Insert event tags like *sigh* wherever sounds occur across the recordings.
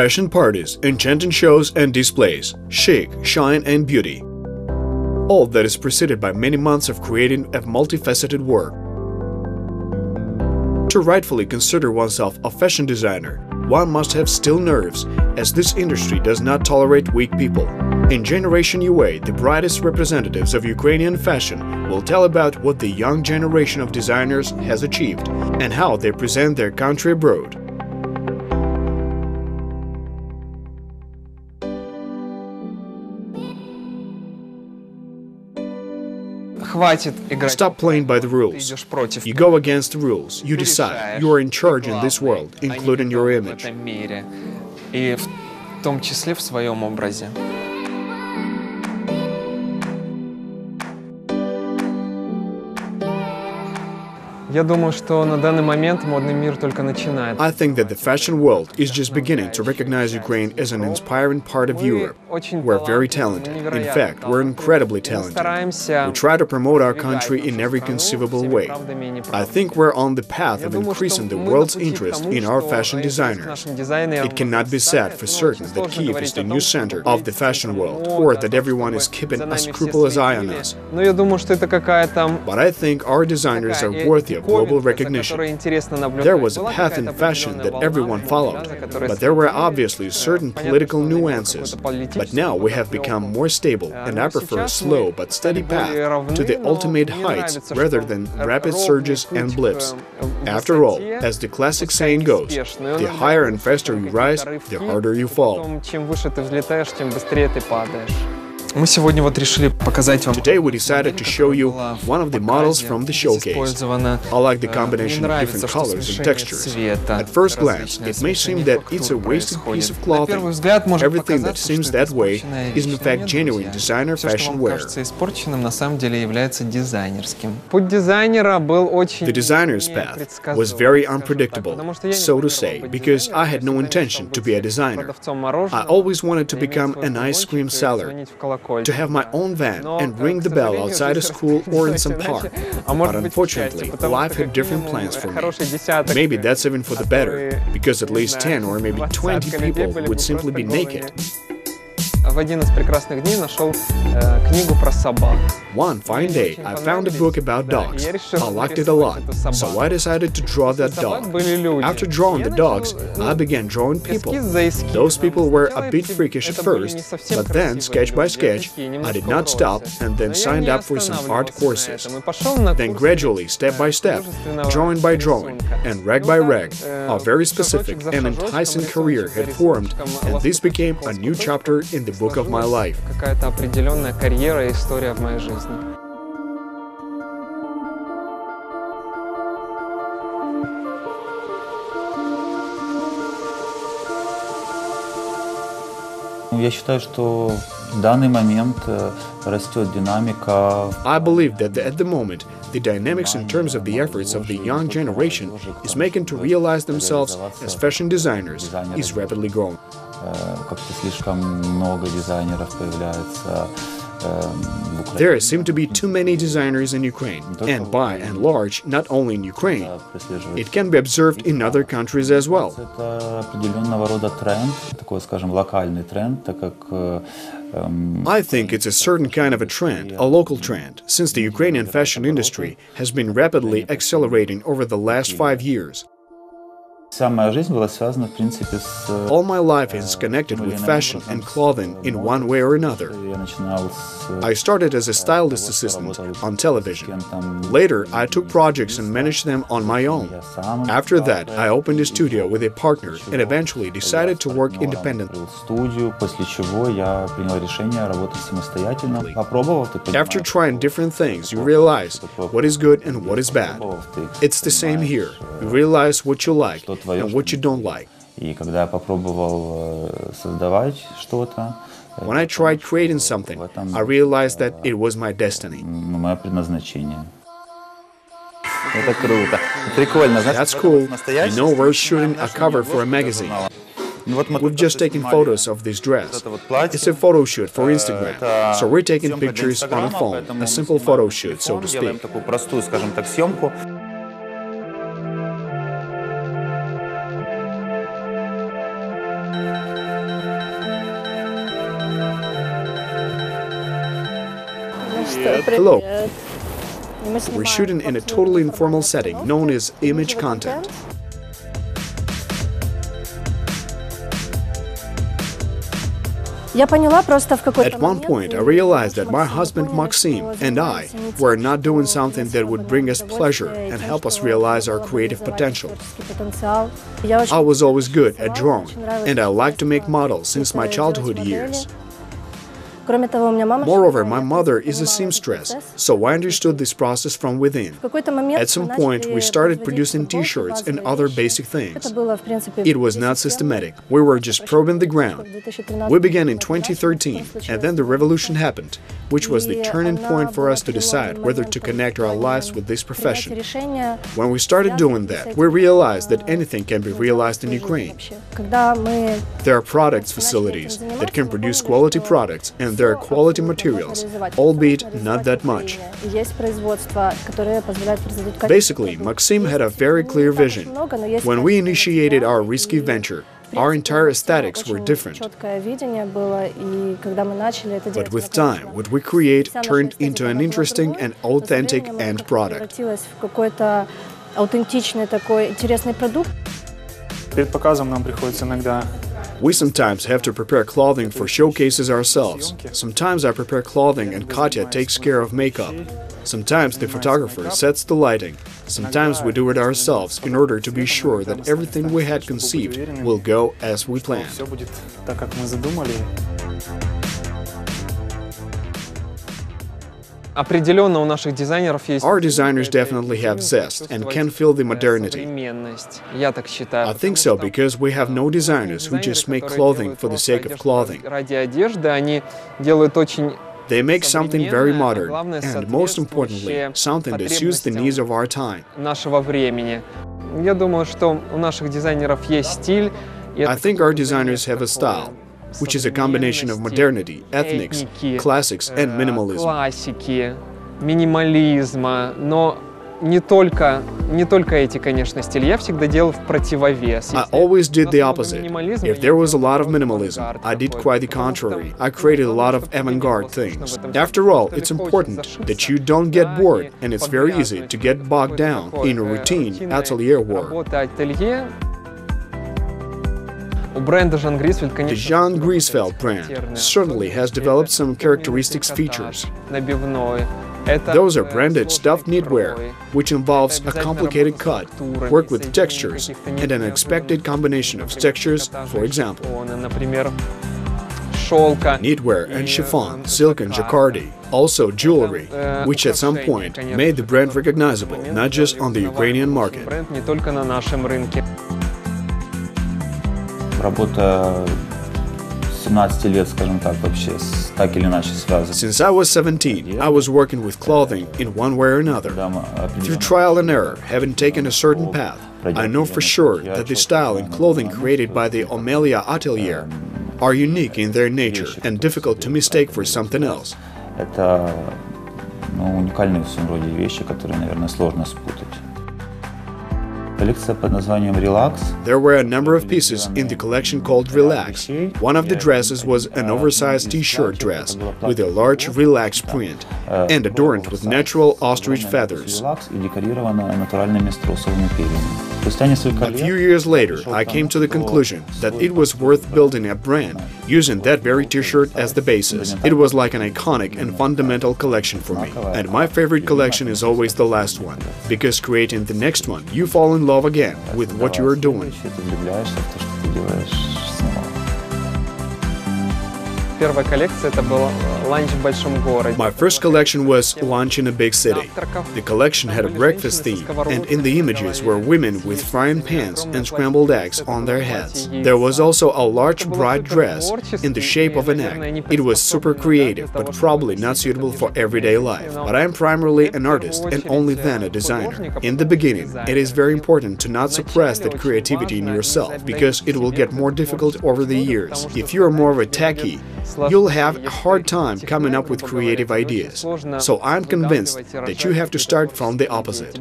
Fashion parties, enchanting shows and displays, chic, shine and beauty. All that is preceded by many months of creating a multifaceted work. To rightfully consider oneself a fashion designer, one must have still nerves, as this industry does not tolerate weak people. In Generation UA, the brightest representatives of Ukrainian fashion will tell about what the young generation of designers has achieved and how they present their country abroad. Stop playing by the rules. You go against the rules. You decide. You are in charge in this world, including your image. Я думаю, что на данный момент модный мир только начинает. I think that the fashion world is just beginning to recognize Ukraine as an inspiring part of Europe. We're very talented. In fact, we're incredibly talented. We try to promote our country in every conceivable way. I think we're on the path of increasing the world's interest in our fashion designers. It cannot be said for certain that Kiev is the new center of the fashion world, or that everyone is keeping a scrupulous eye on us. But I think our designers are worthy of global recognition. There was a path in fashion that everyone followed, but there were obviously certain political nuances. But now we have become more stable, and I prefer a slow but steady path to the ultimate heights rather than rapid surges and blips. After all, as the classic saying goes, the higher and faster you rise, the harder you fall. Чем выше ты взлетаешь, тем быстрее ты падаешь. Мы сегодня вот решили показать вам Today we decided to show you one of the models from the showcase. I like the combination of different colors and textures. At first glance, it may seem that it's a wasted piece of clothing. Everything that seems that way is in fact genuine designer fashion wear. испорченным на самом деле является дизайнерским. Путь дизайнера был очень The designer's path was very unpredictable, so to say, because I had no intention to be a designer. I always wanted to become an ice cream seller, to have my own van and ring the bell outside a school or in some *laughs* park. But unfortunately, life had different plans for me. Maybe that's even for the better, because at least 10 or maybe 20 people would simply be naked В один из прекрасных дней нашел э, книгу про собак. One fine day, I found a book about dogs. I liked it a lot, so I decided to draw that dog. After drawing the dogs, I began drawing people. Those people were a bit freakish at first, but then, sketch by sketch, I did not stop and then signed up for some art courses. Then gradually, step by step, drawing by drawing, and rag by rag, a very specific and enticing career had formed, and this became a new chapter in the book of my life. Какая-то определенная карьера и история в моей жизни. Я считаю, что в данный момент э, растет динамика. I believe that at the moment, the dynamics in terms of the efforts of the young generation is making to realize themselves as fashion designers is rapidly growing. Э, Как-то слишком много дизайнеров появляется э, в Украине. There seem to be too many designers in Ukraine, and by and large, not only in Ukraine. It can be observed in other countries as well. Это определенного рода тренд, такой, скажем, локальный тренд, так как э, эм, I think it's a certain kind of a trend, a local trend, since the Ukrainian fashion industry has been rapidly accelerating over the last five years. All my life is connected with fashion and clothing in one way or another. I started as a stylist assistant on television. Later, I took projects and managed them on my own. After that, I opened a studio with a partner and eventually decided to work independently. After trying different things, you realize what is good and what is bad. It's the same here. You realize what you like and what you don't like. И когда я попробовал э, создавать что-то, э, When I tried creating something, I realized that it was my destiny. ну, мое предназначение. Это круто. Прикольно, знаешь, That's cool. You know, we're shooting a cover for a magazine. Ну, вот мы We've just taken photos of this dress. It's a photo shoot for Instagram. So we're taking pictures on a phone, a simple photo shoot, so to делаем speak. Hello. We're shooting in a totally informal setting known as image content. At one point, I realized that my husband Maxim and I were not doing something that would bring us pleasure and help us realize our creative potential. I was always good at drawing, and I liked to make models since my childhood years. Moreover, my mother is a seamstress, so I understood this process from within. At some point, we started producing t-shirts and other basic things. It was not systematic. We were just probing the ground. We began in 2013, and then the revolution happened, which was the turning point for us to decide whether to connect our lives with this profession. When we started doing that, we realized that anything can be realized in Ukraine. There are products facilities that can produce quality products and there are quality materials, albeit not that much. Basically, Maxim had a very clear vision. When we initiated our risky venture, our entire aesthetics were different. But with time, what we create turned into an interesting and authentic end product. Перед показом нам приходится иногда we sometimes have to prepare clothing for showcases ourselves. Sometimes I prepare clothing and Katya takes care of makeup. Sometimes the photographer sets the lighting. Sometimes we do it ourselves in order to be sure that everything we had conceived will go as we planned. Our designers definitely have zest and can feel the modernity. I think so because we have no designers who just make clothing for the sake of clothing. They make something very modern, and most importantly, something that suits the needs of our time. I think our designers have a style, which is a combination of modernity, ethnics, classics, and minimalism. Классики, минимализма, но не только, не только эти, конечно, стили. Я всегда делал в противовес. I always did the opposite. If there was a lot of minimalism, I did quite the contrary. I created a lot of avant-garde things. After all, it's important that you don't get bored, and it's very easy to get bogged down in a routine atelier work. The Jean Grizfeldt brand certainly has developed some characteristics features. Those are branded stuffed knitwear, which involves a complicated cut, work with textures, and an expected combination of textures, for example. Knitwear and chiffon, silk and jacquardy, also jewelry, which at some point made the brand recognizable not just on the Ukrainian market Работа 17 лет, скажем так, вообще так или иначе связана. Since I was 17, I was working with clothing in one way or another. Through trial and error, having taken a certain path, I know for sure that the style and clothing created by the Omelia Atelier are unique in their nature and difficult to mistake for something else. Это ну, уникальные в своем роде вещи, которые, наверное, сложно спутать. There were a number of pieces in the collection called Relax. One of the dresses was an oversized t-shirt dress with a large relax print and adorned with natural ostrich feathers. A few years later, I came to the conclusion that it was worth building a brand using that very t-shirt as the basis. It was like an iconic and fundamental collection for me. And my favorite collection is always the last one, because creating the next one, you fall in love again with what you are doing. Первая коллекция это был ланч в большом городе. My first collection was lunch in a big city. The collection had a breakfast theme, and in the images were women with frying pans and scrambled eggs on their heads. There was also a large bright dress in the shape of an egg. It was super creative, but probably not suitable for everyday life. But I am primarily an artist and only then a designer. In the beginning, it is very important to not suppress that creativity in yourself, because it will get more difficult over the years. If you are more of a techie, you'll have a hard time coming up with creative ideas. So I'm convinced that you have to start from the opposite.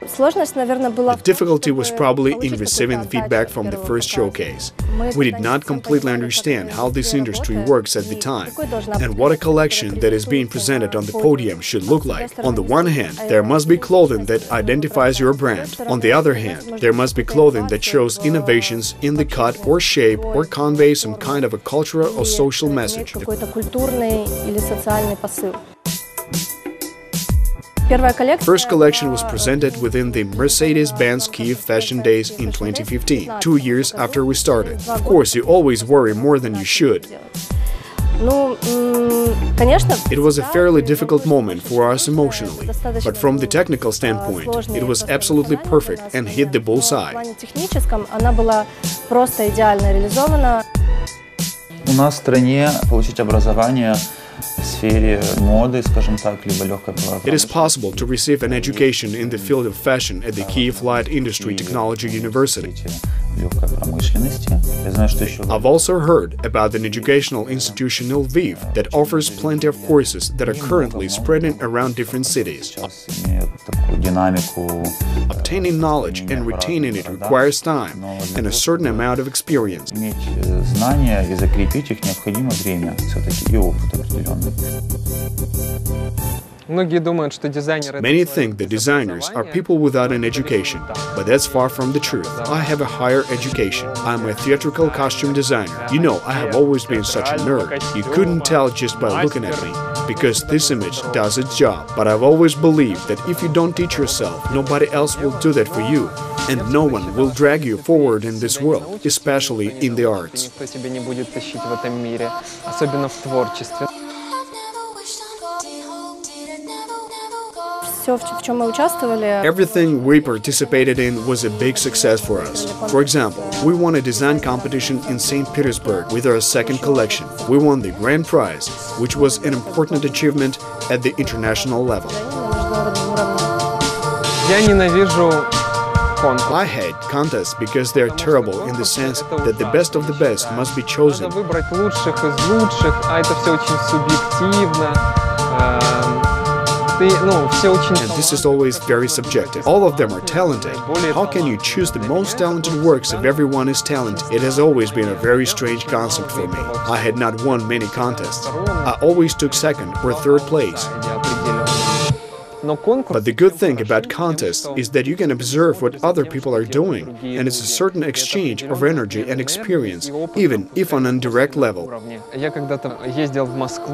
The difficulty was probably in receiving feedback from the first showcase. We did not completely understand how this industry works at the time and what a collection that is being presented on the podium should look like. On the one hand, there must be clothing that identifies your brand. On the other hand, there must be clothing that shows innovations in the cut or shape or conveys some kind of a cultural or social message. First collection was presented within the Mercedes-Benz Kiev Fashion Days in 2015, two years after we started. Of course, you always worry more than you should. It was a fairly difficult moment for us emotionally, but from the technical standpoint, it was absolutely perfect and hit the bullseye. У нас в стране получить образование it is possible to receive an education in the field of fashion at the Kiev Light Industry Technology University. I've also heard about an educational institution in Lviv that offers plenty of courses that are currently spreading around different cities. Obtaining knowledge and retaining it requires time and a certain amount of experience. Many think that designers are people without an education, but that's far from the truth. I have a higher education. I'm a theatrical costume designer. You know, I have always been such a nerd. You couldn't tell just by looking at me, because this image does its job. But I've always believed that if you don't teach yourself, nobody else will do that for you. And no one will drag you forward in this world, especially in the arts. Everything we participated in was a big success for us. For example, we won a design competition in St. Petersburg with our second collection. We won the grand prize, which was an important achievement at the international level. I hate contests because they're terrible in the sense that the best of the best must be chosen. And this is always very subjective. All of them are talented. How can you choose the most talented works if everyone is talented? It has always been a very strange concept for me. I had not won many contests. I always took second or third place. But the good thing about contests is that you can observe what other people are doing, and it's a certain exchange of energy and experience, even if on a direct level.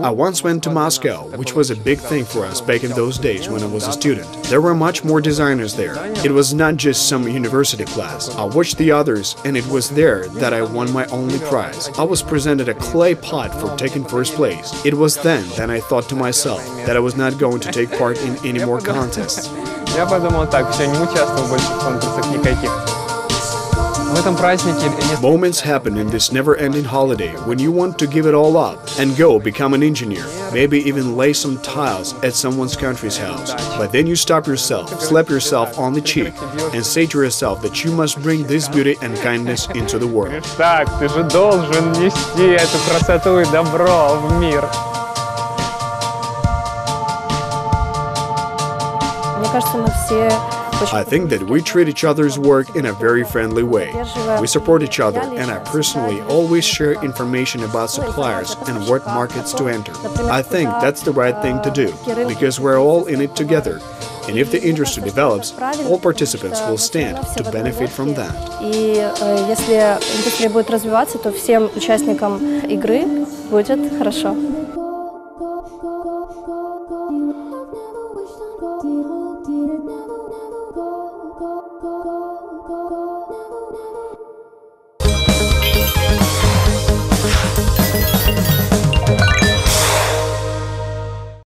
I once went to Moscow, which was a big thing for us back in those days when I was a student. There were much more designers there. It was not just some university class. I watched the others, and it was there that I won my only prize. I was presented a clay pot for taking first place. It was then that I thought to myself that I was not going to take part in any any more contests. Я подумал так, все, не участвую больше в конкурсах никаких. Moments happen in this never-ending holiday when you want to give it all up and go become an engineer, maybe even lay some tiles at someone's country's house. But then you stop yourself, slap yourself on the cheek, and say to yourself that you must bring this beauty and kindness into the world. Так, ты же должен нести эту красоту и добро в мир. I think that we treat each other's work in a very friendly way. We support each other, and I personally always share information about suppliers and what markets to enter. I think that's the right thing to do, because we're all in it together. And if the industry develops, all participants will stand to benefit from that. И если индустрия будет развиваться, то всем участникам игры будет хорошо.